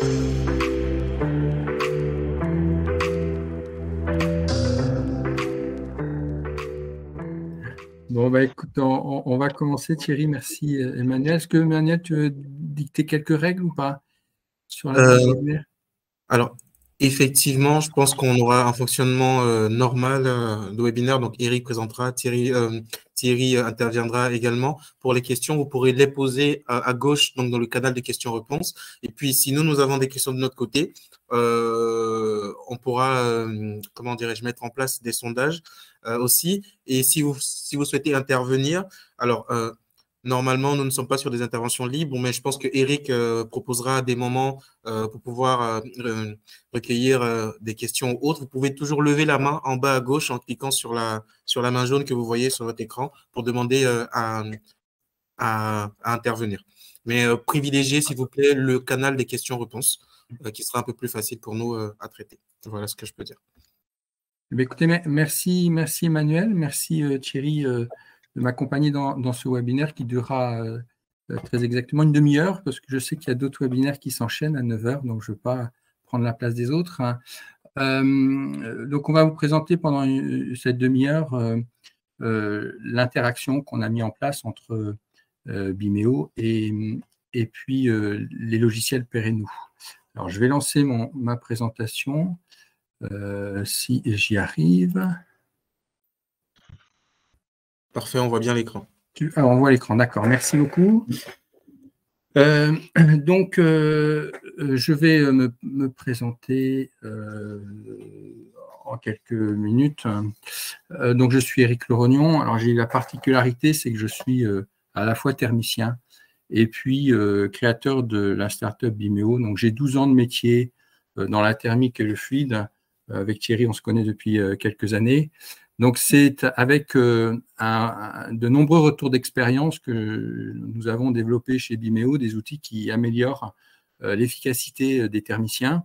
Bon, bah, écoute, on, va commencer. Thierry, merci Emmanuel. Est-ce que Emmanuel, tu veux dicter quelques règles ou pas sur la euh, Alors, effectivement, je pense qu'on aura un fonctionnement euh, normal euh, de webinaire. Donc, Eric présentera, Thierry, Thierry interviendra également. Pour les questions, vous pourrez les poser à, gauche, donc dans le canal de questions-réponses. Et puis, si nous, nous avons des questions de notre côté, on pourra, comment dirais-je, mettre en place des sondages euh, aussi. Et si vous, si vous souhaitez intervenir, alors euh, normalement, nous ne sommes pas sur des interventions libres, mais je pense que Eric euh, proposera des moments pour pouvoir recueillir des questions ou autres. Vous pouvez toujours lever la main en bas à gauche en cliquant sur la, sur la main jaune que vous voyez sur votre écran pour demander à, à, intervenir. Mais privilégiez, s'il vous plaît, le canal des questions-réponses, qui sera un peu plus facile pour nous à traiter. Voilà ce que je peux dire. Eh écoutez, merci, merci Emmanuel, merci euh, Thierry euh, de m'accompagner dans, ce webinaire qui durera euh, très exactement une demi-heure, parce que je sais qu'il y a d'autres webinaires qui s'enchaînent à 9 heures, donc je ne veux pas prendre la place des autres. Hein. donc on va vous présenter pendant cette demi-heure l'interaction qu'on a mis en place entre Bimeo et, et puis les logiciels Perenou. Alors je vais lancer mon, ma présentation. Euh, si j'y arrive. Parfait, on voit bien l'écran. Ah, on voit l'écran, d'accord. Merci beaucoup. Euh, donc, euh, je vais me, présenter en quelques minutes. donc, je suis Eric Lerognon. Alors, j'ai la particularité, c'est que je suis à la fois thermicien et puis créateur de la startup Bimeo. Donc, j'ai 12 ans de métier dans la thermique et le fluide avec Thierry, on se connaît depuis euh, quelques années. Donc, c'est avec euh, de nombreux retours d'expérience que nous avons développé chez Bimeo des outils qui améliorent euh, l'efficacité des thermiciens.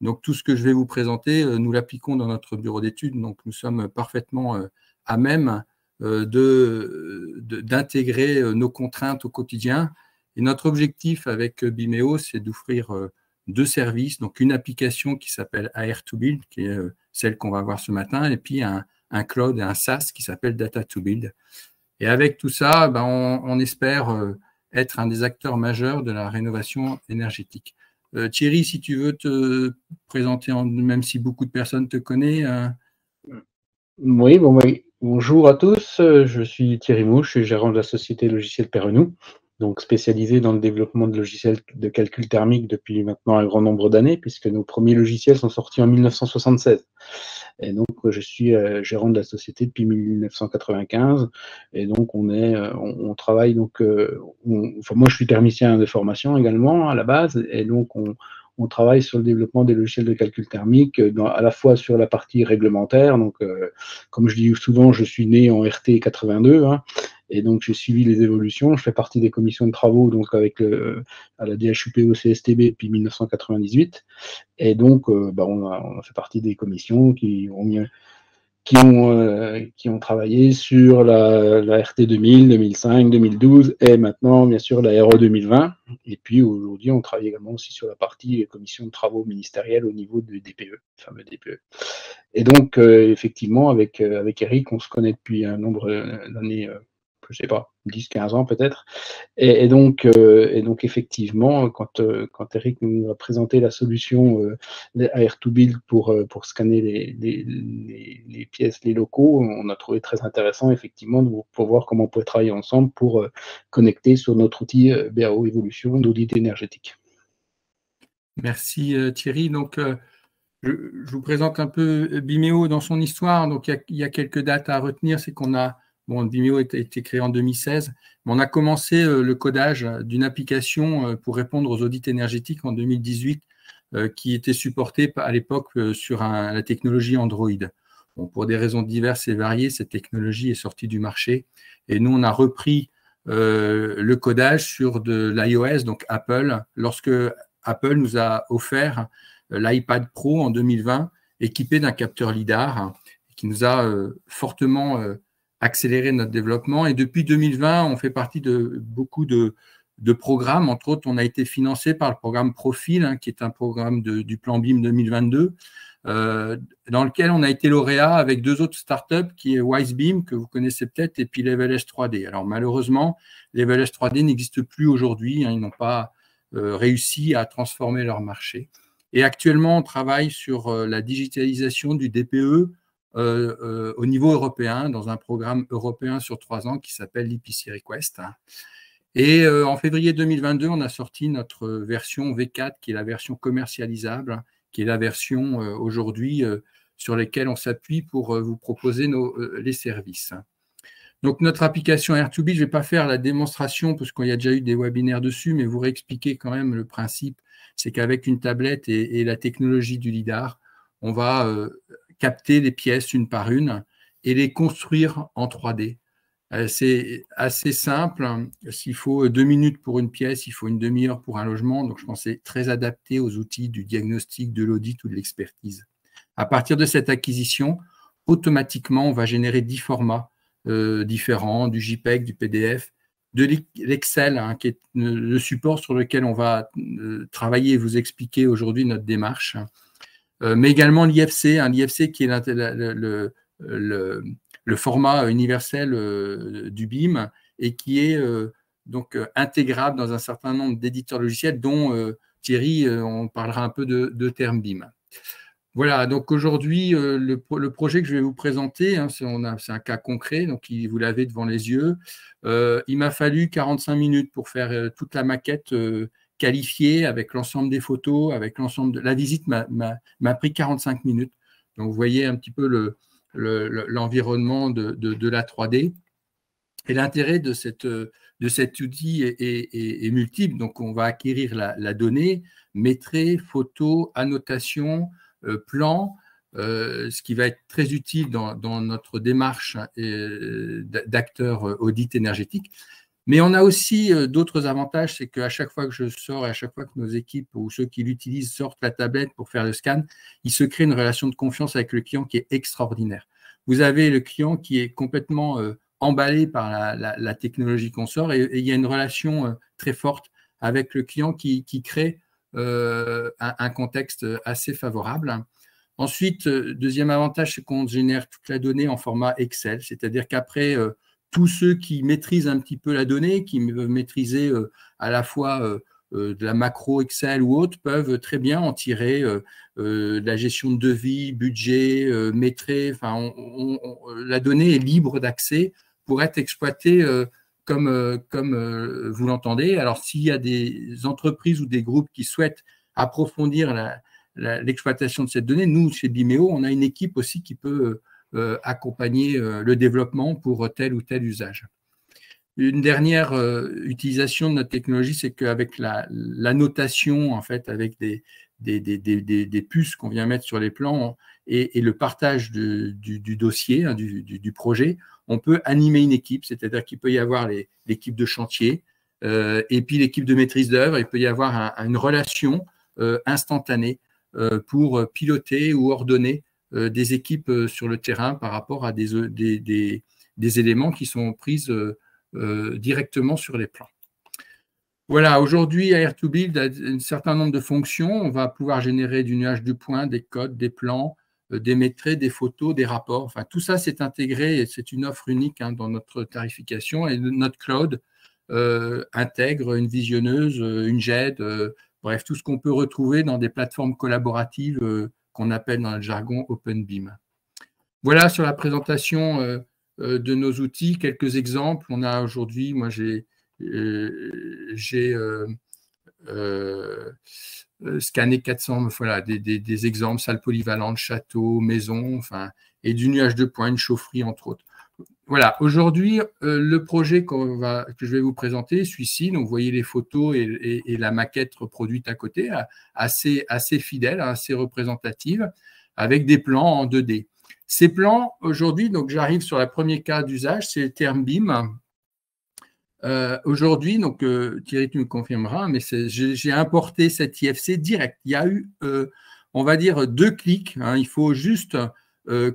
Donc, tout ce que je vais vous présenter, nous l'appliquons dans notre bureau d'études. Donc, nous sommes parfaitement à même d'intégrer nos contraintes au quotidien. Et notre objectif avec Bimeo, c'est d'offrir deux services, donc une application qui s'appelle AR2Build, qui est euh, celle qu'on va voir ce matin, et puis un, cloud et un SaaS qui s'appelle Data2Build. Et avec tout ça, ben, on, espère euh, être un des acteurs majeurs de la rénovation énergétique. Euh, Thierry, si tu veux te présenter, même si beaucoup de personnes te connaissent. Oui, bon, oui, bonjour à tous. Je suis Thierry Mouche, je suis gérant de la société logicielle Perenou donc spécialisé dans le développement de logiciels de calcul thermique depuis maintenant un grand nombre d'années, puisque nos premiers logiciels sont sortis en 1976. Et donc, je suis euh, gérant de la société depuis 1995. Et donc, on est, euh, on, travaille donc, euh, moi, je suis thermicien de formation également à la base, et donc on, travaille sur le développement des logiciels de calcul thermique, à la fois sur la partie réglementaire. Donc, comme je dis souvent, je suis né en RT 82, hein, et donc, j'ai suivi les évolutions. Je fais partie des commissions de travaux donc avec à la DHUP au CSTB depuis 1998. Et donc, euh, bah, on, a, fait partie des commissions qui ont, euh, qui ont travaillé sur la, la, RT 2000, 2005, 2012 et maintenant, bien sûr, la RE 2020. Et puis, aujourd'hui, on travaille également aussi sur la partie commission de travaux ministériels au niveau du DPE, le fameux DPE. Et donc, euh, effectivement, avec, avec Eric, on se connaît depuis un nombre d'années je sais pas, 10, 15 ans peut-être. Et, donc, euh, et donc, effectivement, quand, euh, quand Eric nous a présenté la solution euh, AR2Build pour, pour scanner les, les, pièces, les locaux, on a trouvé très intéressant, effectivement, de, pour voir comment on peut travailler ensemble pour connecter sur notre outil BAO Evolution d'audit énergétique. Merci Thierry. Donc, je, vous présente un peu Bimeo dans son histoire. Donc, il y a, quelques dates à retenir. C'est qu'on a Bon, Vimeo a été créé en 2016, mais on a commencé euh, le codage d'une application euh, pour répondre aux audits énergétiques en 2018 euh, qui était supportée à l'époque sur la technologie Android. pour des raisons diverses et variées, cette technologie est sortie du marché et nous, on a repris le codage sur de l'iOS, donc Apple, lorsque Apple nous a offert l'iPad Pro en 2020 équipé d'un capteur LIDAR qui nous a fortement accélérer notre développement. Et depuis 2020, on fait partie de beaucoup de, programmes. Entre autres, on a été financé par le programme Profil, hein, qui est un programme du plan BIM 2022, euh, dans lequel on a été lauréat avec deux autres startups, qui est WiseBeam, que vous connaissez peut-être, et puis LevelS 3D. Alors malheureusement, LevelS 3D n'existe plus aujourd'hui. Hein, ils n'ont pas euh, réussi à transformer leur marché. Et actuellement, on travaille sur euh, la digitalisation du DPE au niveau européen, dans un programme européen sur trois ans qui s'appelle l'IPC Request. Et en février 2022, on a sorti notre version V4, qui est la version commercialisable, qui est la version euh, aujourd'hui euh, sur laquelle on s'appuie pour euh, vous proposer nos, les services. Donc notre application R2B, je ne vais pas faire la démonstration parce qu'il y a déjà eu des webinaires dessus, mais vous réexpliquer quand même le principe. C'est qu'avec une tablette et, la technologie du LIDAR, on va capter les pièces une par une et les construire en 3D. c'est assez simple. S'il faut deux minutes pour une pièce, il faut une demi-heure pour un logement. Donc, je pense que c'est très adapté aux outils du diagnostic, de l'audit ou de l'expertise. À partir de cette acquisition, automatiquement, on va générer dix formats euh, différents, du JPEG, du PDF, de l'Excel, hein, qui est le support sur lequel on va euh, travailler et vous expliquer aujourd'hui notre démarche, euh, mais également l'IFC, hein, l'IFC qui est le, le, format universel du BIM et qui est donc intégrable dans un certain nombre d'éditeurs logiciels, dont Thierry, on parlera un peu de, de termes BIM. Voilà, donc aujourd'hui, euh, le, projet que je vais vous présenter, hein, c'est un cas concret, donc vous l'avez devant les yeux. Euh, il m'a fallu 45 minutes pour faire euh, toute la maquette qualifiée avec l'ensemble des photos, avec l'ensemble de la visite m'a pris 45 minutes. Donc vous voyez un petit peu l'environnement le, de, la 3D. Et l'intérêt de, de cet outil est, multiple. Donc on va acquérir la, la donnée, maîtrer, photo, annotation, euh, plan, euh, ce qui va être très utile dans, notre démarche euh, d'acteur audit énergétique. Mais on a aussi d'autres avantages, c'est qu'à chaque fois que je sors et à chaque fois que nos équipes ou ceux qui l'utilisent sortent la tablette pour faire le scan, il se crée une relation de confiance avec le client qui est extraordinaire. Vous avez le client qui est complètement emballé par la, technologie qu'on sort et, il y a une relation très forte avec le client qui crée euh, un, contexte assez favorable. Ensuite, euh, deuxième avantage, c'est qu'on génère toute la donnée en format Excel, c'est-à-dire qu'après, euh, tous ceux qui maîtrisent un petit peu la donnée, qui peuvent maîtriser à la fois de la macro Excel ou autre, peuvent très bien en tirer de la gestion de devis, budget. Enfin, la donnée est libre d'accès pour être exploitée comme, euh, comme euh, vous l'entendez. Alors, s'il y a des entreprises ou des groupes qui souhaitent approfondir l'exploitation de cette donnée, nous, chez Bimeo, on a une équipe aussi qui peut euh, accompagner le développement pour tel ou tel usage. Une dernière utilisation de notre technologie, c'est qu'avec la, notation, en fait, avec des, puces qu'on vient mettre sur les plans et, le partage du, dossier, hein, du, projet, on peut animer une équipe, c'est-à-dire qu'il peut y avoir l'équipe de chantier euh, et puis l'équipe de maîtrise d'œuvre. Il peut y avoir une relation euh, instantanée euh, pour piloter ou ordonner des équipes sur le terrain par rapport à des, des, éléments qui sont pris directement sur les plans. Voilà, aujourd'hui, Air2Build a un certain nombre de fonctions. On va pouvoir générer du nuage du point, des codes, des plans, euh, des maîtres, des photos, des rapports. Enfin, tout ça, c'est intégré et c'est une offre unique hein, dans notre tarification. Et notre cloud euh, intègre une visionneuse, euh, une GED, bref, tout ce qu'on peut retrouver dans des plateformes collaboratives qu'on appelle dans le jargon OpenBeam. Voilà sur la présentation de nos outils, quelques exemples. On a aujourd'hui, moi j'ai euh, scanner 400, voilà, des, exemples, salles polyvalentes, châteaux, maisons, et du nuage de points, une chaufferie, entre autres. Voilà, aujourd'hui, euh, le projet que je vais vous présenter, celui-ci, vous voyez les photos et, la maquette reproduite à côté, assez, assez fidèle, assez représentative, avec des plans en 2D. Ces plans, aujourd'hui, donc j'arrive sur le premier cas d'usage, c'est le terme BIM. Euh, aujourd'hui, donc euh, Thierry, tu me confirmeras, mais j'ai importé cet IFC direct. Il y a eu, euh, on va dire, deux clics. Hein. Il faut juste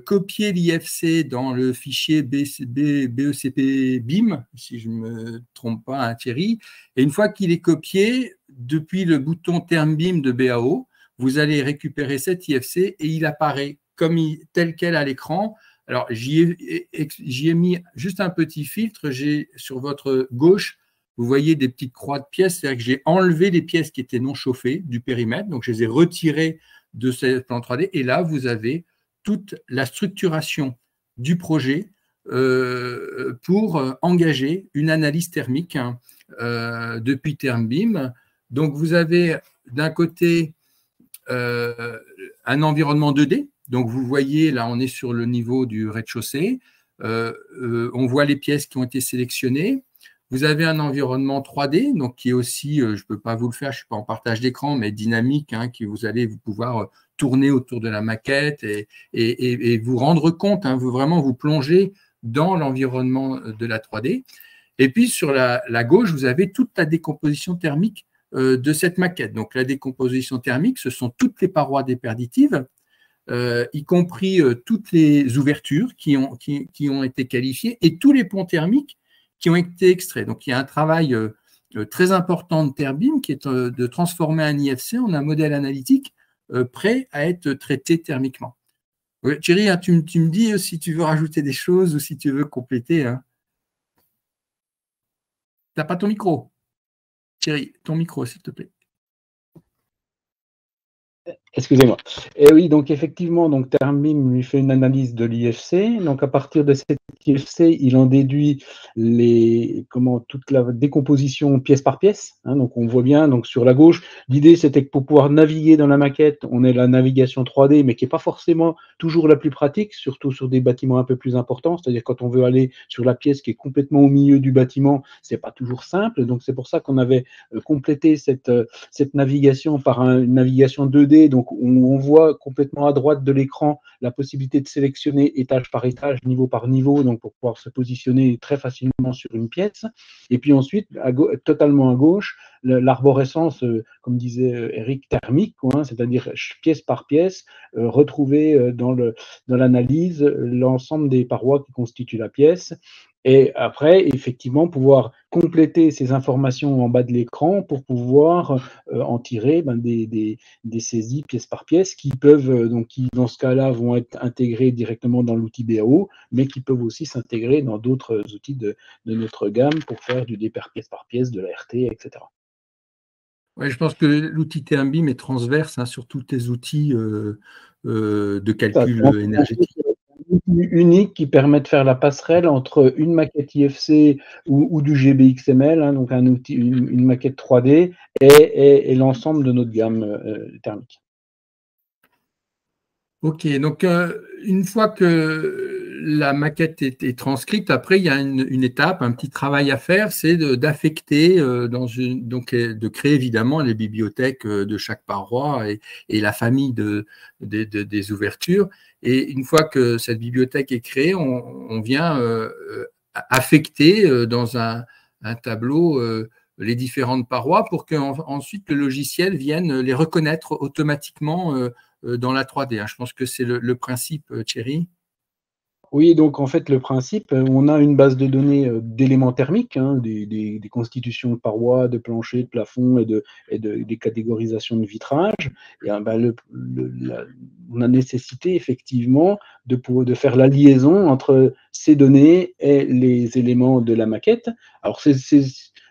copier l'IFC dans le fichier BECP BIM, si je ne me trompe pas, hein, Thierry. Et une fois qu'il est copié, depuis le bouton terme BIM de BAO, vous allez récupérer cet IFC et il apparaît comme tel quel à l'écran. Alors, j'y ai, mis juste un petit filtre. J'ai sur votre gauche, vous voyez des petites croix de pièces, c'est-à-dire que j'ai enlevé les pièces qui étaient non chauffées du périmètre, donc je les ai retirées de ce plan 3D. Et là, vous avez toute la structuration du projet euh, pour engager une analyse thermique hein, euh, depuis TermBIM. Donc, vous avez d'un côté euh, un environnement 2D. Donc, vous voyez, là, on est sur le niveau du rez-de-chaussée. on voit les pièces qui ont été sélectionnées. Vous avez un environnement 3D, donc qui est aussi, je ne peux pas vous le faire, je ne suis pas en partage d'écran, mais dynamique, hein, qui vous allez pouvoir tourner autour de la maquette et, vous rendre compte, hein, vous vraiment vous plonger dans l'environnement de la 3D. Et puis sur la, gauche, vous avez toute la décomposition thermique euh, de cette maquette. Donc la décomposition thermique, ce sont toutes les parois déperditives, euh, y compris euh, toutes les ouvertures qui ont, qui, ont été qualifiées et tous les ponts thermiques qui ont été extraits. Donc il y a un travail très important de Terbim qui est de transformer un IFC en un modèle analytique euh, prêt à être traité thermiquement. Thierry, hein, tu, me dis euh, si tu veux rajouter des choses ou si tu veux compléter. Hein. Tu n'as pas ton micro? Thierry, ton micro, s'il te plaît. Excusez-moi. Et oui, donc effectivement, donc Termim lui fait une analyse de l'IFC. Donc à partir de cet IFC, il en déduit les comment toute la décomposition pièce par pièce. Hein. donc on voit bien. Donc sur la gauche, l'idée c'était que pour pouvoir naviguer dans la maquette, on ait la navigation 3D, mais qui n'est pas forcément toujours la plus pratique, surtout sur des bâtiments un peu plus importants. C'est-à-dire quand on veut aller sur la pièce qui est complètement au milieu du bâtiment, c'est pas toujours simple. Donc c'est pour ça qu'on avait euh, complété cette euh, cette navigation par une navigation 2D. Donc on, voit complètement à droite de l'écran la possibilité de sélectionner étage par étage, niveau par niveau, donc pour pouvoir se positionner très facilement sur une pièce. Et puis ensuite, totalement à gauche, l'arborescence, euh, comme disait euh, Eric, thermique, hein, c'est-à-dire pièce par pièce, euh, retrouver dans l'analyse l'ensemble des parois qui constituent la pièce et après, effectivement, pouvoir compléter ces informations en bas de l'écran pour pouvoir euh, en tirer ben, des, saisies pièce par pièce qui peuvent, euh, donc qui dans ce cas-là, vont être intégrées directement dans l'outil BAO, mais qui peuvent aussi s'intégrer dans d'autres outils de, notre gamme pour faire du départ pièce par pièce, de l'ART, etc. Ouais, je pense que l'outil TMBIM est transverse hein, sur tous tes outils euh, de calcul énergétique unique qui permet de faire la passerelle entre une maquette IFC ou, du GBXML, hein, donc une, maquette 3D, et, l'ensemble de notre gamme euh, thermique. Ok, donc euh, une fois que la maquette est, transcrite, après il y a une, étape, un petit travail à faire, c'est d'affecter, euh, donc de créer évidemment les bibliothèques de chaque paroi et, la famille de, des ouvertures. Et une fois que cette bibliothèque est créée, on, vient affecter dans un, tableau les différentes parois pour qu'ensuite le logiciel vienne les reconnaître automatiquement euh, euh, dans la 3D. Hein. Je pense que c'est le, principe, euh, Thierry. Oui, donc en fait, le principe, on a une base de données d'éléments thermiques, hein, des, constitutions de parois, de planchers, de plafonds et, de, des catégorisations de vitrage. Et ben, on a nécessité effectivement de, faire la liaison entre ces données et les éléments de la maquette. Alors, c'est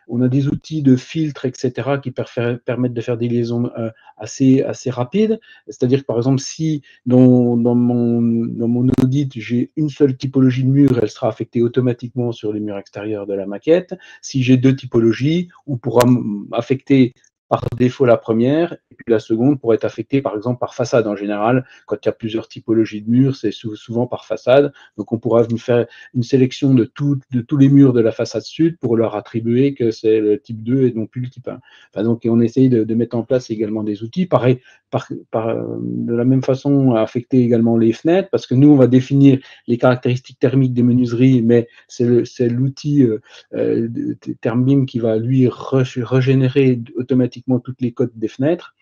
on a des outils de filtre, etc., qui permettent de faire des liaisons euh, assez, assez rapides. C'est-à-dire que, par exemple, si dans, mon, dans mon audit, j'ai une seule typologie de mur, elle sera affectée automatiquement sur les murs extérieurs de la maquette. Si j'ai deux typologies, on pourra affecter par défaut la première, et puis la seconde pourrait être affectée par exemple par façade en général. Quand il y a plusieurs typologies de murs, c'est souvent par façade. Donc on pourra faire une sélection de, de tous les murs de la façade sud pour leur attribuer que c'est le type 2 et non plus le type 1. Enfin, donc on essaye de, mettre en place également des outils. Pareil, par, de la même façon, affecter également les fenêtres, parce que nous, on va définir les caractéristiques thermiques des menuiseries, mais c'est l'outil euh, euh, qui va lui régénérer automatiquement toutes les codes des fenêtres.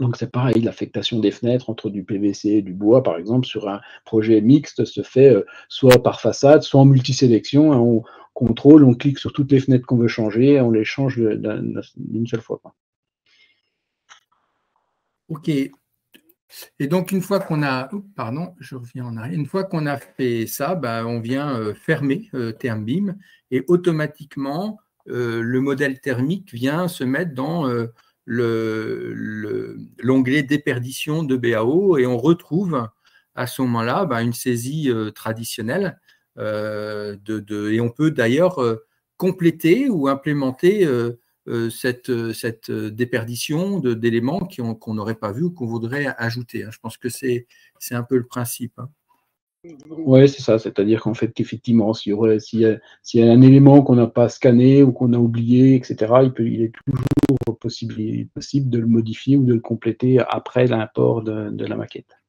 Donc c'est pareil, l'affectation des fenêtres entre du PVC et du bois, par exemple, sur un projet mixte se fait soit par façade, soit en multisélection. Hein, on contrôle, on clique sur toutes les fenêtres qu'on veut changer, on les change d'une seule fois. Ok. Et donc, une fois qu'on a, pardon, je reviens en arrière, une fois qu'on a fait ça, bah, on vient euh, fermer euh, ThermBeam et automatiquement, euh, le modèle thermique vient se mettre dans l'onglet déperdition de BAO et on retrouve à ce moment-là bah, une saisie traditionnelle. De, et on peut d'ailleurs compléter ou implémenter euh, cette, euh, cette euh, déperdition d'éléments qu'on n'aurait pas vu ou qu'on voudrait ajouter. Hein. Je pense que c'est un peu le principe. Oui, c'est ça. C'est-à-dire qu'en fait, qu'effectivement, s'il y, a un élément qu'on n'a pas scanné ou qu'on a oublié, etc., il, est toujours possible de le modifier ou de le compléter après l'import de la maquette.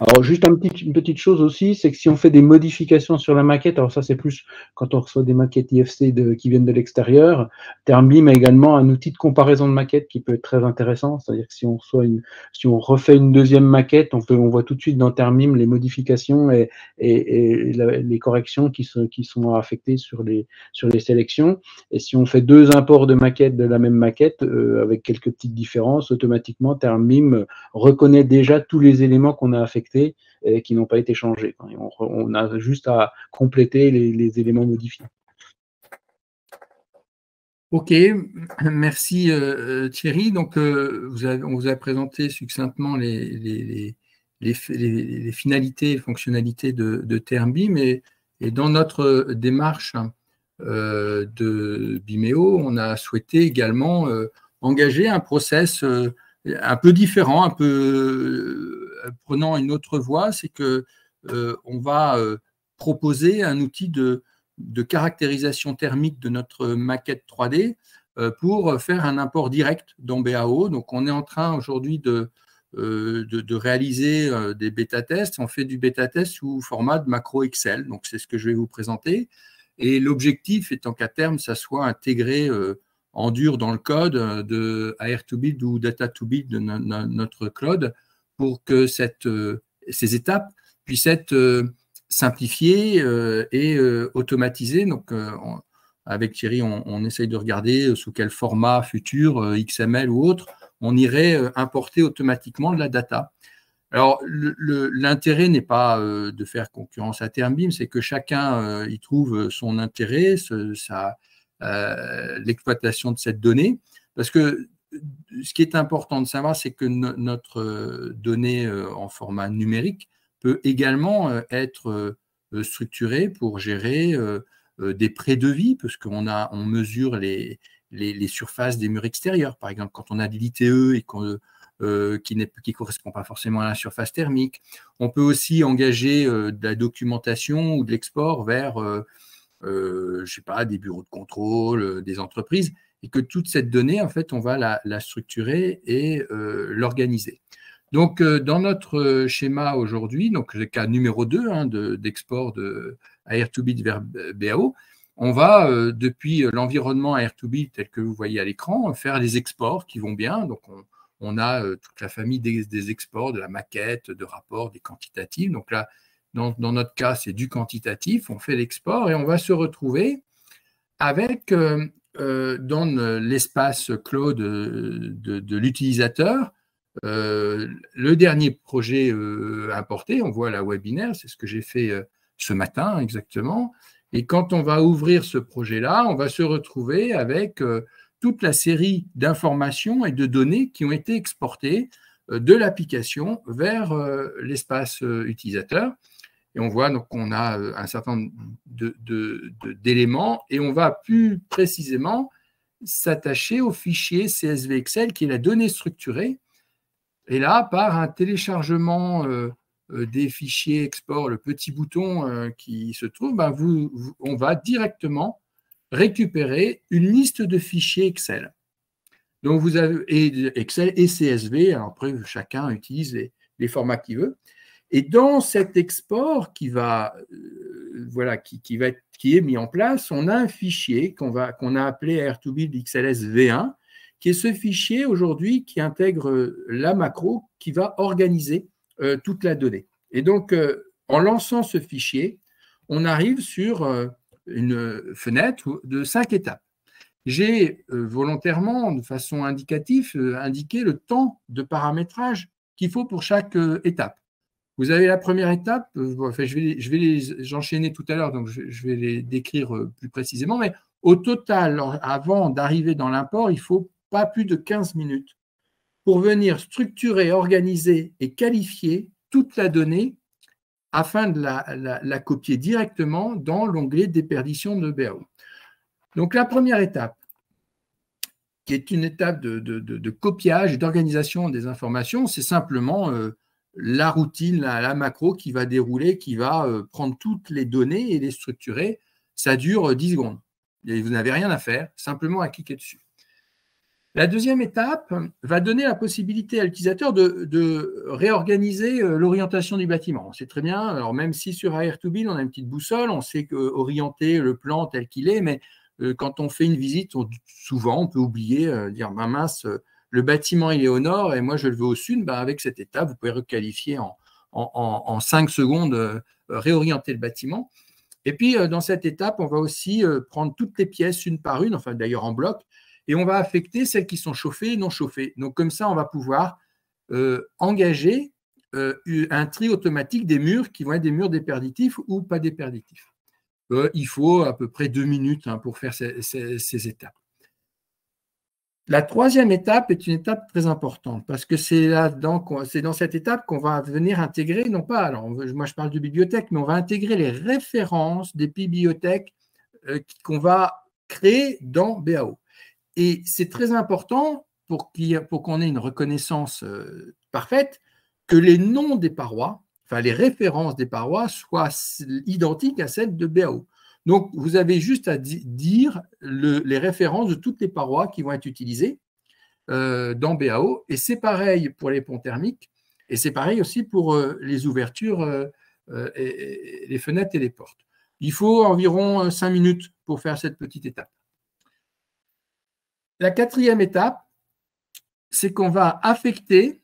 Alors, juste une petite chose aussi, c'est que si on fait des modifications sur la maquette, alors ça c'est plus quand on reçoit des maquettes IFC qui viennent de l'extérieur, TermBeam a également un outil de comparaison de maquettes qui peut être très intéressant. C'est-à-dire que si on, refait une deuxième maquette, on, voit tout de suite dans TermBeam les modifications et, les corrections qui sont, affectées sur les, sur les sélections. Et si on fait deux imports de maquettes de la même maquette, euh, avec quelques petites différences, automatiquement TermBeam reconnaît déjà tous les éléments qu'on a affectés qui n'ont pas été changés. On, a juste à compléter les, éléments modifiés. Ok, merci euh, Thierry. Donc, euh, on vous a présenté succinctement les, finalités et fonctionnalités de, de TermBeam. Et, dans notre démarche euh, de Bimeo, on a souhaité également engager un process un peu différent, un peu euh, prenant une autre voie, c'est que euh, on va euh, proposer un outil de, caractérisation thermique de notre maquette 3D pour faire un import direct dans BAO. Donc, on est en train aujourd'hui de, de, réaliser des bêta-tests. On fait du bêta-test sous format de macro Excel. Donc, c'est ce que je vais vous présenter. Et l'objectif étant qu'à terme, ça soit intégré en dur dans le code de AR2Build ou Data2Build de notre cloud pour que euh, ces étapes puissent être euh, simplifiées euh, et automatisées. Donc, avec Thierry, on, essaye de regarder sous quel format futur, XML ou autre, on irait importer automatiquement de la data. Alors, l'intérêt n'est pas de faire concurrence à TermBeam, c'est que chacun y trouve son intérêt, l'exploitation de cette donnée, parce que ce qui est important de savoir, c'est que notre euh, donnée euh, en format numérique peut également euh, être structurée pour gérer des pré-devis, parce qu'on on mesure les, les, surfaces des murs extérieurs. Par exemple, quand on a de l'ITE et qui ne correspond pas forcément à la surface thermique. On peut aussi engager de la documentation ou de l'export vers, je sais pas, des bureaux de contrôle, des entreprises et que toute cette donnée, en fait, on va la, structurer et euh, l'organiser. Donc, euh, dans notre schéma aujourd'hui, donc le cas numéro 2 hein, d'export de, AR2Bit vers BAO, on va, euh, depuis l'environnement AR2Bit tel que vous voyez à l'écran, faire les exports qui vont bien. Donc, on, a toute la famille des, exports, de la maquette, de rapports, des quantitatifs. Donc là, dans, dans notre cas, c'est du quantitatif. On fait l'export et on va se retrouver avec euh, dans l'espace cloud de, l'utilisateur, euh, le dernier projet euh, importé, on voit la webinaire, c'est ce que j'ai fait ce matin exactement. Et quand on va ouvrir ce projet-là, on va se retrouver avec toute la série d'informations et de données qui ont été exportées de l'application vers l'espace utilisateur. Et on voit donc qu'on a euh, un certain nombre d'éléments et on va plus précisément s'attacher au fichier CSV Excel qui est la donnée structurée. Et là, par un téléchargement euh, euh, des fichiers export, le petit bouton qui se trouve, ben on va directement récupérer une liste de fichiers Excel. Donc vous avez Excel et CSV. Alors après, chacun utilise les formats qu'il veut. Et dans cet export qui va, euh, voilà, qui, qui est mis en place, on a un fichier qu'on a appelé R2Build XLS V1, qui est ce fichier aujourd'hui qui intègre la macro qui va organiser toute la donnée. Et donc, en lançant ce fichier, on arrive sur une fenêtre de cinq étapes. J'ai volontairement, de façon indicative, indiqué le temps de paramétrage qu'il faut pour chaque étape. Vous avez la première étape, enfin, je vais, les enchaîner tout à l'heure, donc je, vais les décrire plus précisément, mais au total, avant d'arriver dans l'import, il faut pas plus de 15 minutes pour venir structurer, organiser et qualifier toute la donnée afin de la, copier directement dans l'onglet déperdition de BAO. Donc la première étape, qui est une étape de, copiage et d'organisation des informations, c'est simplement euh, la routine, la, macro qui va dérouler, qui va euh, prendre toutes les données et les structurer. Ça dure 10 secondes. Et vous n'avez rien à faire, simplement à cliquer dessus. La deuxième étape va donner la possibilité à l'utilisateur de, réorganiser euh, l'orientation du bâtiment. C'est très bien. Alors, même si sur Air2Build, on a une petite boussole, on sait que orienter le plan tel qu'il est, mais euh, quand on fait une visite, souvent, on peut oublier, euh, dire bah, mince, le bâtiment est au nord et moi je le veux au sud. Bah, avec cette étape, vous pouvez requalifier en, en, 5 secondes, réorienter le bâtiment. Et puis, dans cette étape, on va aussi prendre toutes les pièces une par une, enfin d'ailleurs en bloc, et on va affecter celles qui sont chauffées et non chauffées. Donc comme ça, on va pouvoir euh, engager euh, un tri automatique des murs qui vont être des murs déperditifs ou pas déperditifs. Euh, il faut à peu près deux minutes hein, pour faire ces, étapes. La troisième étape est une étape très importante parce que c'est dans, dans cette étape qu'on va venir intégrer, non pas, alors moi je parle de bibliothèque, mais on va intégrer les références des bibliothèques qu'on va créer dans BAO. Et c'est très important pour qu'on ait une reconnaissance euh, parfaite que les noms des parois, enfin les références des parois soient identiques à celles de BAO. Donc, vous avez juste à dire les références de toutes les parois qui vont être utilisées euh, dans BAO. Et c'est pareil pour les ponts thermiques. Et c'est pareil aussi pour euh, les ouvertures, et, les fenêtres et les portes. Il faut environ cinq minutes pour faire cette petite étape. La quatrième étape, c'est qu'on va affecter,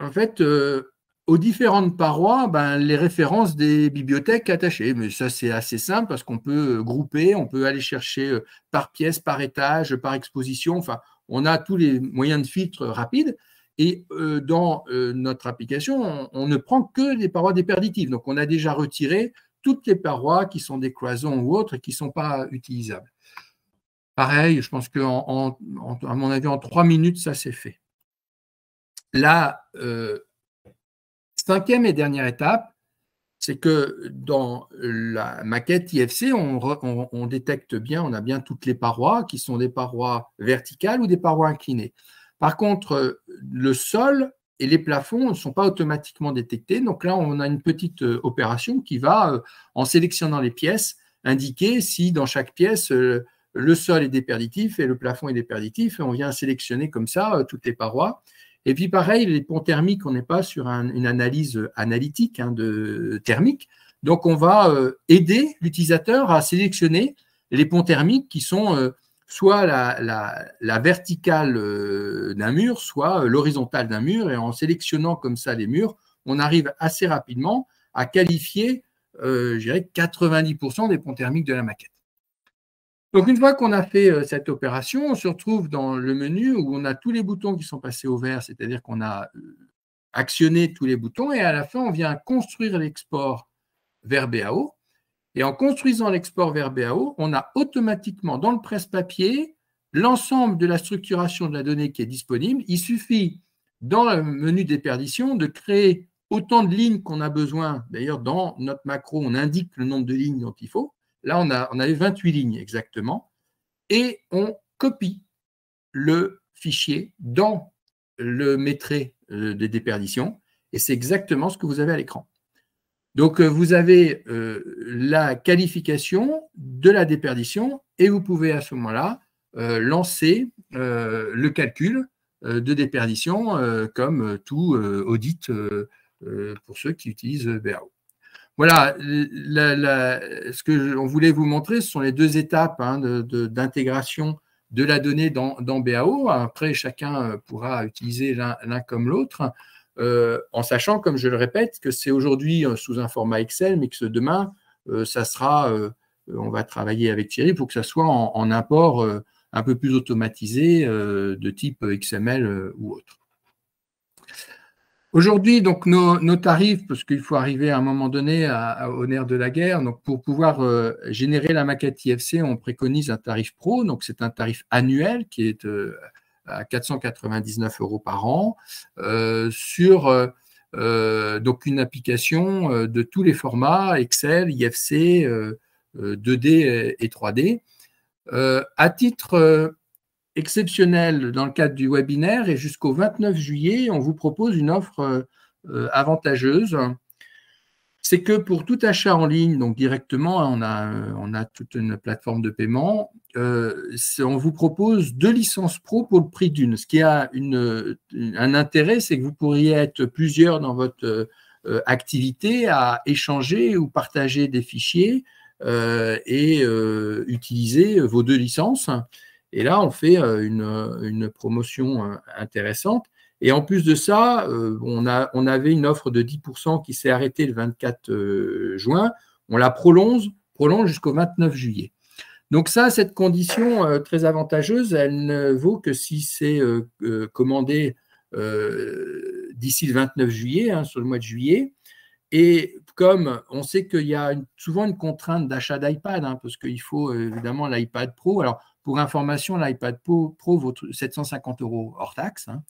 en fait, euh, aux différentes parois, ben, les références des bibliothèques attachées. Mais ça, c'est assez simple parce qu'on peut grouper, on peut aller chercher euh, par pièce, par étage, par exposition. Enfin, on a tous les moyens de filtre rapides. Et euh, dans notre application, on, ne prend que les parois déperditives. Donc, on a déjà retiré toutes les parois qui sont des cloisons ou autres et qui ne sont pas utilisables. Pareil, je pense qu'à mon avis, en trois minutes, ça s'est fait. Euh, cinquième et dernière étape, c'est que dans la maquette IFC, on, détecte bien, on a bien toutes les parois qui sont des parois verticales ou des parois inclinées. Par contre, le sol et les plafonds ne sont pas automatiquement détectés. Donc là, on a une petite euh, opération qui va, euh, en sélectionnant les pièces, indiquer si dans chaque pièce, le sol est déperditif et le plafond est déperditif. Et on vient sélectionner comme ça euh, toutes les parois. Et puis pareil, les ponts thermiques, on n'est pas sur une analyse analytique hein, de thermique. Donc on va euh, aider l'utilisateur à sélectionner les ponts thermiques qui sont euh, soit la, verticale d'un mur, soit l'horizontale d'un mur. Et en sélectionnant comme ça les murs, on arrive assez rapidement à qualifier, je dirais, 90% des ponts thermiques de la maquette. Une fois qu'on a fait euh, cette opération, on se retrouve dans le menu où on a tous les boutons qui sont passés au vert, c'est-à-dire qu'on a euh, actionné tous les boutons et à la fin, on vient construire l'export vers BAO. Et en construisant l'export vers BAO, on a automatiquement dans le presse-papier l'ensemble de la structuration de la donnée qui est disponible. Il suffit, dans le menu déperdition, de créer autant de lignes qu'on a besoin. D'ailleurs, dans notre macro, on indique le nombre de lignes dont il faut. Là, on, a, on avait 28 lignes exactement. Et on copie le fichier dans le maîtrise euh, de déperdition. Et c'est exactement ce que vous avez à l'écran. Donc, euh, vous avez euh, la qualification de la déperdition et vous pouvez à ce moment-là lancer le calcul de déperdition comme tout audit pour ceux qui utilisent BAO. Voilà, ce que on voulait vous montrer, ce sont les deux étapes hein, d'intégration de la donnée dans, BAO. Après, chacun pourra utiliser l'un comme l'autre, en sachant, comme je le répète, que c'est aujourd'hui sous un format Excel, mais que demain, ça sera, on va travailler avec Thierry pour que ça soit en import un peu plus automatisé de type XML ou autre. Aujourd'hui, donc nos, tarifs, parce qu'il faut arriver à un moment donné au nerf de la guerre, donc pour pouvoir euh, générer la maquette IFC, on préconise un tarif pro, donc c'est un tarif annuel qui est euh, à 499 euros par an euh, sur donc une application de tous les formats Excel, IFC, 2D et 3D. à titre exceptionnel dans le cadre du webinaire et jusqu'au 29 juillet, on vous propose une offre euh, euh, avantageuse. C'est que pour tout achat en ligne, donc directement, on a, a toute une plateforme de paiement, euh, on vous propose deux licences pro pour le prix d'une. Ce qui a un intérêt, c'est que vous pourriez être plusieurs dans votre activité à échanger ou partager des fichiers et utiliser vos deux licences. Et là, on fait euh, une, promotion euh, intéressante. Et en plus de ça, euh, on, a, on avait une offre de 10% qui s'est arrêtée le 24 juin. On la prolonge, prolonge jusqu'au 29 juillet. Donc ça, cette condition très avantageuse, elle ne vaut que si c'est commandé d'ici le 29 juillet, hein, sur le mois de juillet. Et comme on sait qu'il y a souvent une contrainte d'achat d'iPad, hein, parce qu'il faut évidemment l'iPad Pro. Alors, pour information, l'iPad Pro, vaut 750 euros hors taxe. Hein.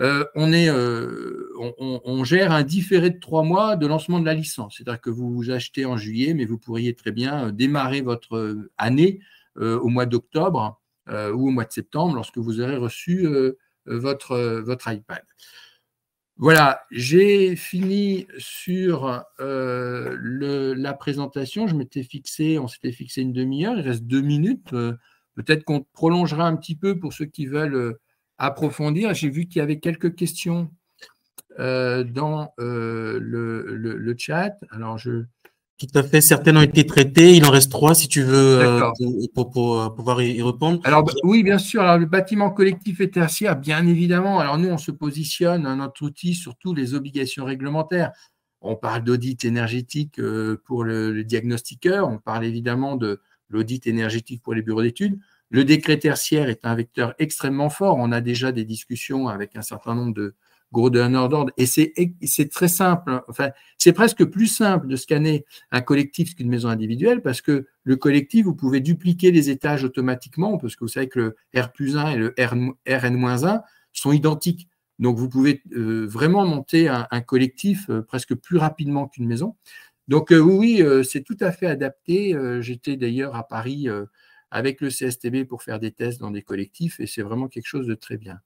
Euh, on, est, euh, on, gère un différé de trois mois de lancement de la licence. C'est-à-dire que vous achetez en juillet, mais vous pourriez très bien euh, démarrer votre année au mois d'octobre ou au mois de septembre lorsque vous aurez reçu votre, votre iPad. Voilà, j'ai fini sur la présentation. Je m'étais fixé, on s'était fixé une demi-heure. Il reste deux minutes. Peut-être qu'on prolongera un petit peu pour ceux qui veulent euh, approfondir. J'ai vu qu'il y avait quelques questions euh, dans euh, le, chat. Alors, je. Tout à fait, certaines ont été traitées. Il en reste trois si tu veux pour, pouvoir y répondre. Alors, oui, bien sûr. Alors, le bâtiment collectif et tertiaire, bien évidemment. Alors, nous, on se positionne, hein, notre outil, sur tous les obligations réglementaires. On parle d'audit énergétique pour le diagnostiqueur. On parle évidemment de, l'audit énergétique pour les bureaux d'études. Le décret tertiaire est un vecteur extrêmement fort. On a déjà des discussions avec un certain nombre de gros donneurs d'ordre et c'est très simple. Enfin, c'est presque plus simple de scanner un collectif qu'une maison individuelle parce que le collectif, vous pouvez dupliquer les étages automatiquement parce que vous savez que le R plus 1 et le RN-1 sont identiques. Donc, vous pouvez euh, vraiment monter un, collectif euh, presque plus rapidement qu'une maison. Donc euh, oui, euh, c'est tout à fait adapté. Euh, j'étais d'ailleurs à Paris avec le CSTB pour faire des tests dans des collectifs et c'est vraiment quelque chose de très bien.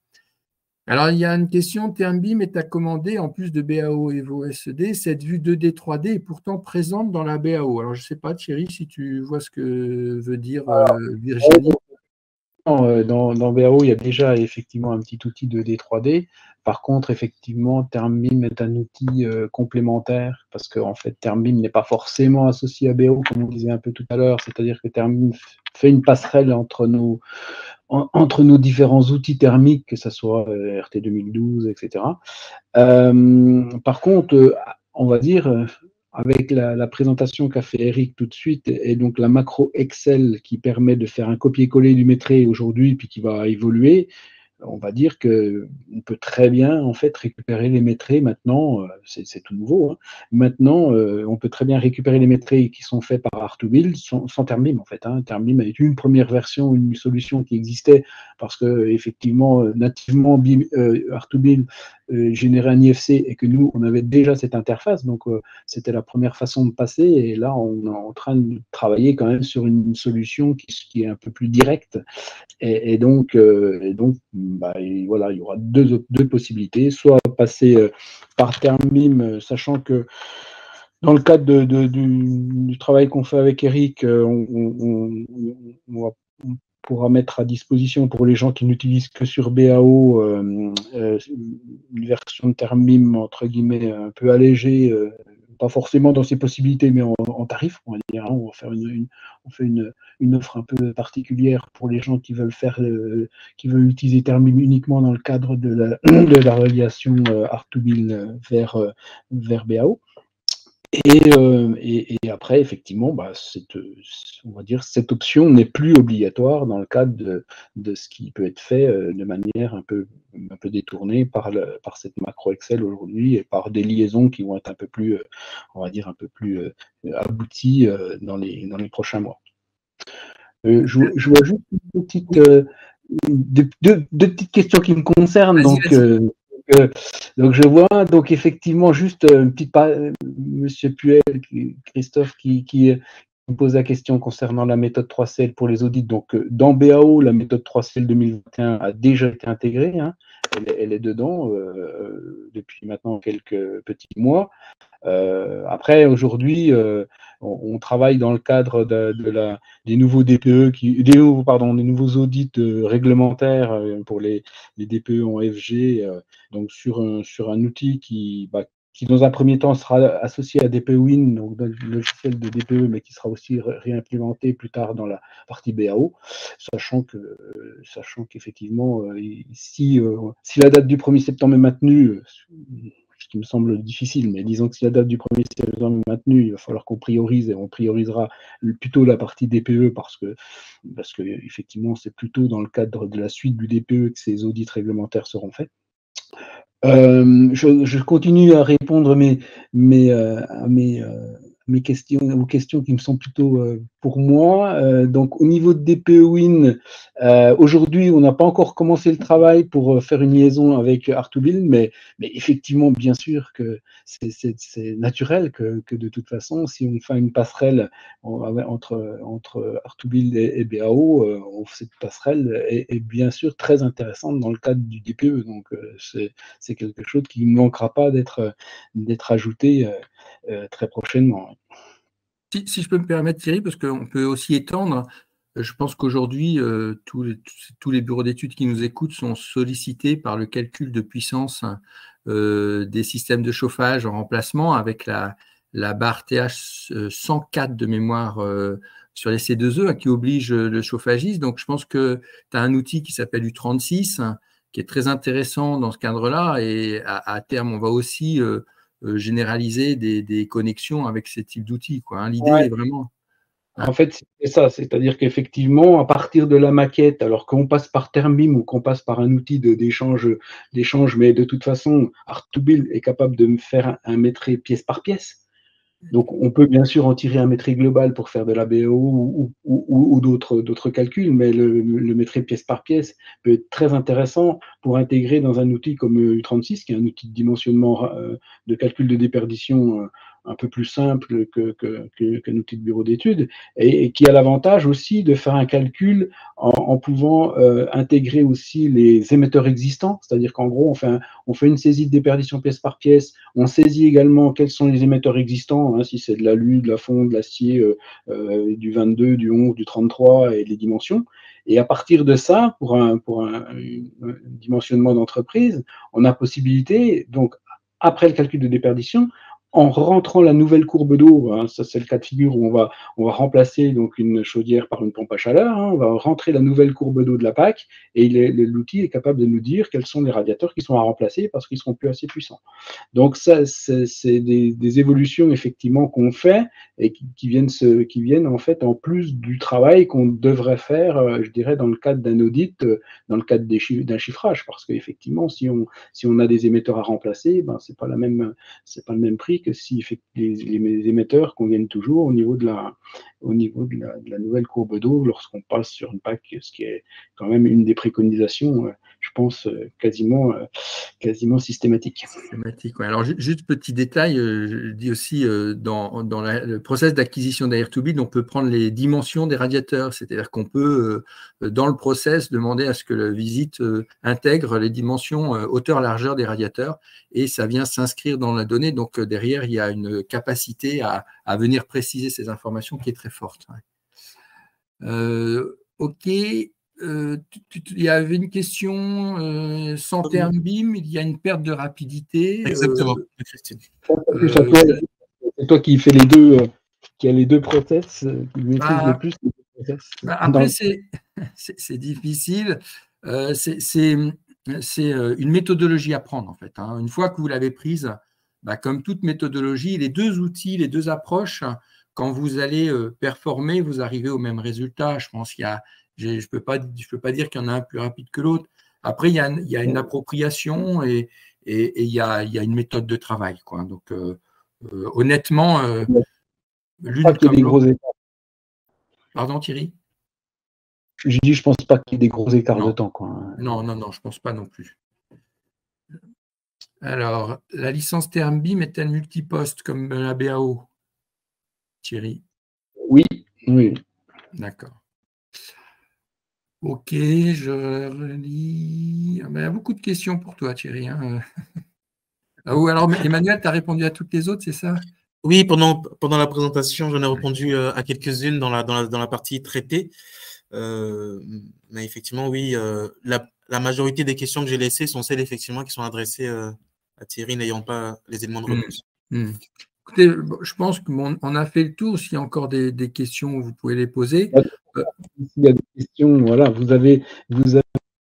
Alors, il y a une question, Termbim est à commander en plus de BAO et vos SED. Cette vue 2D, 3D est pourtant présente dans la BAO. Alors, je ne sais pas, Thierry, si tu vois ce que veut dire Virginie. Dans, dans, BAO, il y a déjà effectivement un petit outil 2D, 3D. Par contre, effectivement, Termbim est un outil euh, complémentaire parce qu'en en fait, Termbim n'est pas forcément associé à BO, comme on disait un peu tout à l'heure. C'est-à-dire que Termbim fait une passerelle entre nos, différents outils thermiques, que ce soit euh, RT 2012, etc. Euh, par contre, on va dire, avec la, présentation qu'a fait Eric tout de suite, et donc la macro Excel qui permet de faire un copier-coller du métré aujourd'hui, puis qui va évoluer, on va dire que on peut très bien en fait récupérer les métrés maintenant, euh, c'est tout nouveau. Hein. Maintenant, euh, on peut très bien récupérer les métrés qui sont faits par Art2Build sans, sans Termbim en fait. Hein. Termbim est une première version, une solution qui existait parce que effectivement nativement euh, Art2Build euh, générer un IFC et que nous, on avait déjà cette interface. Donc, euh, c'était la première façon de passer. Et là, on est en train de travailler quand même sur une solution qui, est un peu plus directe. Et, donc, euh, donc bah, voilà, il y aura deux, deux possibilités. Soit passer par Termim, sachant que dans le cadre de, du, travail qu'on fait avec Eric, on, on, va pourra mettre à disposition pour les gens qui n'utilisent que sur BAO euh, euh, une version de Termim entre guillemets un peu allégée, euh, pas forcément dans ses possibilités, mais en, tarif, on va dire. Hein. on va faire une, on fait une, une, offre un peu particulière pour les gens qui veulent faire, qui veulent utiliser Termim uniquement dans le cadre de la, de la reliation euh, Art2Bill vers, vers BAO. Euh, et, et, après, effectivement, bah, cette, on va dire, cette option n'est plus obligatoire dans le cadre de, de, ce qui peut être fait euh, de manière un peu, un peu détournée par, le, par cette macro Excel aujourd'hui et par des liaisons qui vont être un peu plus, euh, on va dire, un peu plus abouties dans, les, dans les prochains mois. je, je, vois juste une petite, deux, deux, petites questions qui me concernent. Donc, donc je vois, donc effectivement, juste euh, une petite euh, Monsieur Puel, Christophe, qui, qui, me pose la question concernant la méthode 3CL pour les audits. Donc euh, dans BAO, la méthode 3CL 2021 a déjà été intégrée. Hein. Elle, est dedans depuis maintenant quelques petits mois. après, aujourd'hui, on, travaille dans le cadre de, la, des nouveaux DPE, qui, des, pardon, des nouveaux audits euh, réglementaires euh, pour les, les, DPE en FG, euh, donc sur un, sur un outil qui, bah, qui dans un premier temps sera associé à DPWin, donc le logiciel de DPE, mais qui sera aussi réimplémenté plus tard dans la partie BAO, sachant que, sachant qu'effectivement, si, si la date du 1er septembre est maintenue, ce qui me semble difficile, mais disons que si la date du 1er septembre est maintenue, il va falloir qu'on priorise et on priorisera plutôt la partie DPE parce que, parce que effectivement, c'est plutôt dans le cadre de la suite du DPE que ces audits réglementaires seront faits. Euh, je, continue à répondre mes, mes, euh, à mes, euh, mes questions, aux questions qui me sont plutôt euh, pour moi. Euh, donc, au niveau de DPWin, euh, aujourd'hui, on n'a pas encore commencé le travail pour faire une liaison avec Art2Build, mais, mais effectivement, bien sûr que c'est naturel que, que, de toute façon, si on fait une passerelle entre, entre Art2Build et, BAO, cette passerelle est, est, bien sûr très intéressante dans le cadre du DPE. Donc, c'est quelque chose qui ne manquera pas d'être ajouté euh, très prochainement. Si, je peux me permettre, Thierry, parce qu'on peut aussi étendre, euh, je pense qu'aujourd'hui, euh, tous, les, bureaux d'études qui nous écoutent sont sollicités par le calcul de puissance des systèmes de chauffage en remplacement avec la, barre TH 104 de mémoire sur les C2E hein, qui oblige le chauffagiste. Donc, je pense que tu as un outil qui s'appelle U36 qui est très intéressant dans ce cadre-là et à, terme, on va aussi euh, généraliser des, connexions avec ce type d'outils. Hein. L'idée est vraiment. En fait, c'est ça, c'est-à-dire qu'effectivement, à partir de la maquette, alors qu'on passe par Termbim ou qu'on passe par un outil d'échange, d'échange, mais de toute façon, Art2Build est capable de me faire un, un pièce par pièce. Donc, on peut bien sûr en tirer un métrique global pour faire de la BO ou, d'autres calculs, mais le, le pièce par pièce peut être très intéressant pour intégrer dans un outil comme U36, qui est un outil de dimensionnement euh, de calcul de déperdition euh, un peu plus simple qu'un que, outil de bureau d'études, et, qui a l'avantage aussi de faire un calcul en, pouvant euh, intégrer aussi les émetteurs existants, c'est-à-dire qu'en gros, on fait, on fait une saisie de déperdition pièce par pièce, on saisit également quels sont les émetteurs existants, hein, si c'est de l'alu, de la fonte, de l'acier, euh, euh, du 22, du 11, du 33 et les dimensions. Et à partir de ça, pour un, pour un, un dimensionnement d'entreprise, on a possibilité, donc après le calcul de déperdition, en rentrant la nouvelle courbe d'eau, hein, ça c'est le cas de figure où on va, on va remplacer donc une chaudière par une pompe à chaleur, hein, on va rentrer la nouvelle courbe d'eau de la PAC et l'outil est capable de nous dire quels sont les radiateurs qui sont à remplacer parce qu'ils seront plus assez puissants. Donc ça, c'est des, évolutions effectivement qu'on fait et qui, viennent qui viennent en fait en plus du travail qu'on devrait faire, euh, je dirais, dans le cadre d'un audit, euh, dans le cadre d'un chiffrage, parce qu'effectivement, si on, si on a des émetteurs à remplacer, ben c'est pas pas le même prix si les, émetteurs conviennent toujours au niveau de la, au niveau de la, nouvelle courbe d'eau lorsqu'on passe sur une PAC, ce qui est quand même une des préconisations, euh, je pense, euh, quasiment, euh, quasiment systématique. Systématique, Alors, juste petit détail, je dis aussi, dans, dans le process d'acquisition d'air to build, on peut prendre les dimensions des radiateurs, c'est-à-dire qu'on peut, dans le process, demander à ce que la visite intègre les dimensions hauteur-largeur des radiateurs et ça vient s'inscrire dans la donnée. Donc, derrière, il y a une capacité à, à venir préciser ces informations qui est très forte. Euh, ok. Euh, il y avait une question euh, sans terme BIM, il y a une perte de rapidité. Exactement, Christine. c'est toi qui fais les deux, qui a les deux process, qui maîtrise Ah. le plus les deux. Bah, Après, c'est difficile. Euh, c'est euh, une méthodologie à prendre, en fait. hein. Une fois que vous l'avez prise, bah, comme toute méthodologie, les deux outils, les deux approches, quand vous allez euh, performer, vous arrivez au même résultat. Je pense qu'il y a, je ne peux, pas- je peux pas dire qu'il y en a un plus rapide que l'autre. Après, il y a, il y a une appropriation et, et, et il, y a, il y a une méthode de travail. Quoi. Donc, euh, euh, honnêtement, euh, l'une comme des gros écarts. Pardon, Thierry? Je dis, je pense pas qu'il y ait des gros écarts Non. de temps. Quoi. Non, non, non, je ne pense pas non plus. Alors, la licence terme BIM est-elle multiposte comme la BAO Thierry, Oui, oui. d'accord. Ok, je relis. Ah ben, il y a beaucoup de questions pour toi, Thierry. hein. Ah, ou alors, Emmanuel, tu as répondu à toutes les autres, c'est ça? Oui, pendant, pendant la présentation, j'en ai répondu euh, à quelques-unes dans la, dans, la, dans la partie traitée. Euh, mais effectivement, oui, euh, la, la majorité des questions que j'ai laissées sont celles effectivement qui sont adressées euh, à Thierry n'ayant pas les éléments de Mm. réponse. Hmm. Écoutez, je pense qu'on on a fait le tour. S'il y a encore des, questions, vous pouvez les poser. S'il y a des questions, voilà, vous avez,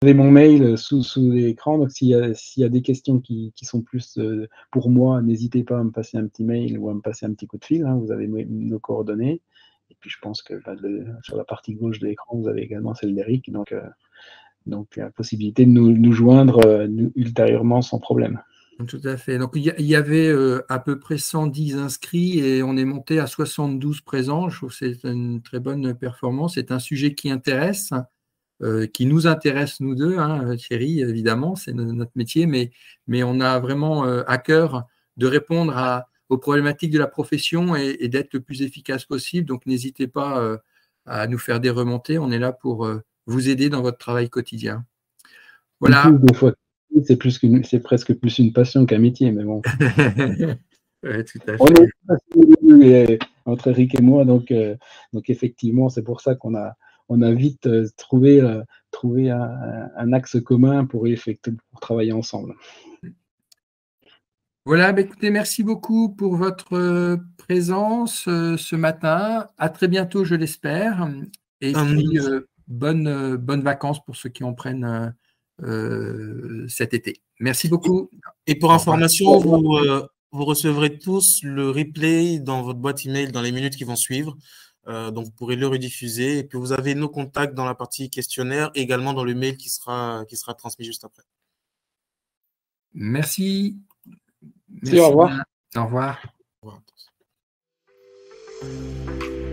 mon mail sous, l'écran. Donc, s'il y, a- des questions qui, sont plus euh, pour moi, n'hésitez pas à me passer un petit mail ou à me passer un petit coup de fil. hein, vous avez nos coordonnées. Et puis, je pense que sur la partie gauche de l'écran, vous avez également celle d'Eric. Donc, euh, donc, la possibilité de nous, joindre euh, ultérieurement sans problème. Tout à fait. Donc, il y, avait euh, à peu près 110 inscrits et on est monté à 72 présents. Je trouve que c'est une très bonne performance. C'est un sujet qui intéresse, euh, qui nous intéresse, nous deux, hein, Thierry, évidemment, c'est no- notre métier, mais, mais on a vraiment euh, à cœur de répondre aux problématiques de la profession et, d'être le plus efficace possible. Donc, n'hésitez pas euh, à nous faire des remontées. On est là pour euh, vous aider dans votre travail quotidien. Voilà. C'est plus qu'une- c'est presque plus une passion qu'un métier, mais bon. Ouais, tout à On fait. est passionnés les deux, et- entre Eric et moi, donc, euh, donc effectivement, c'est pour ça qu'on a, on a vite euh, trouvé, euh, trouvé un, un axe commun pour, effectu- pour travailler ensemble. Voilà, bah, écoutez, merci beaucoup pour votre euh, présence euh, ce matin. À très bientôt, je l'espère. Et puis, euh, bonnes euh, bonnes vacances pour ceux qui en prennent euh, cet été. Merci beaucoup. Et pour Au revoir. information, vous, euh, vous recevrez tous le replay dans votre boîte email dans les minutes qui vont suivre. Euh, donc, vous pourrez le rediffuser. Et puis, vous avez nos contacts dans la partie questionnaire et également dans le mail qui sera, qui sera transmis juste après. Merci. au revoir. Au revoir. Au revoir à tous.